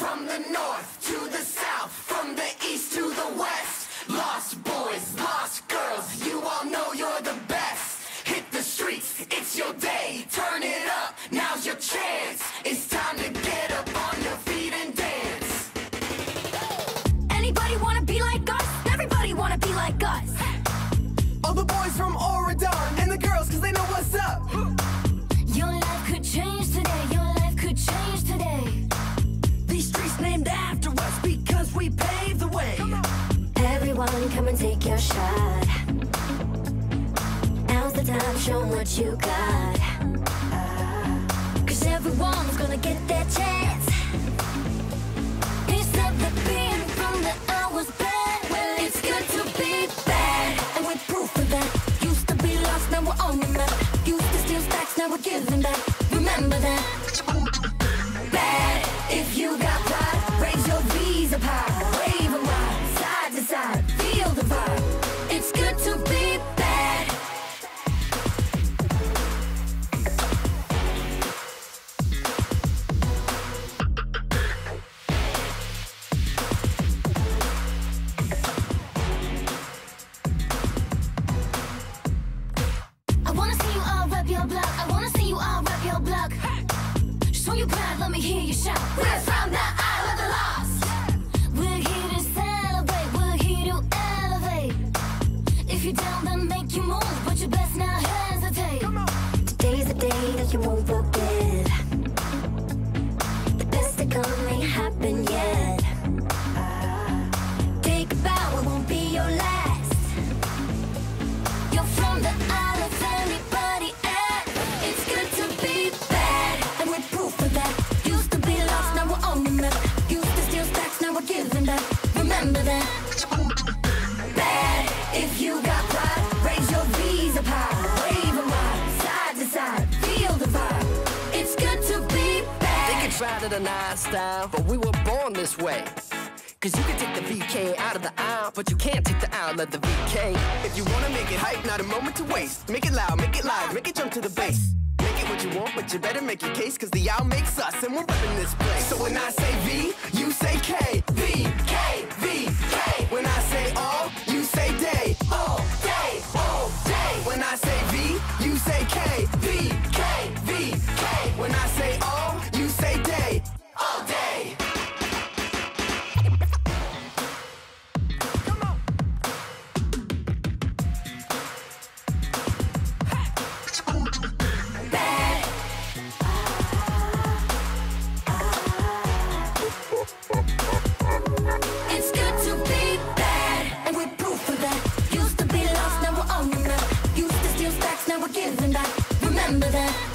From the north to the south, come and take your shot. Now's the time, show what you got. Uh, cause everyone's gonna get their chance. It's good to be bad. And we're proof of that. Used to be lost, now we're on the map. Used to steal stacks, now we're giving back. Remember that. You pride, let me hear you shout. We're from the Isle of the Lost. We're here to celebrate. We're here to elevate. If you're down, then make you move, but you best not back. Remember that. If you got pride, raise your V's up. Wave side to side, feel the vibe. It's good to be They can try to deny style, but we were born this way. Cause you can take the VK out of the Isle, but you can't take the Isle of the VK. If you wanna make it hype, not a moment to waste. Make it loud, make it live, make it jump to the bass you want, but you better make your case, cause the owl makes us, and we're repping this place. So when I say V, you say K, V, K, V, K. we're giving back. Remember that.